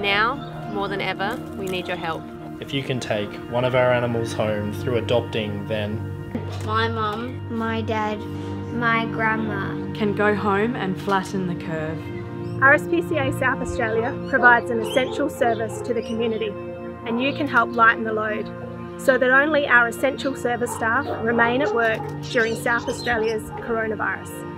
Now, more than ever, we need your help. If you can take one of our animals home through adopting, then my mum, my dad, my grandma can go home and flatten the curve. RSPCA South Australia provides an essential service to the community and you can help lighten the load so that only our essential service staff remain at work during South Australia's coronavirus.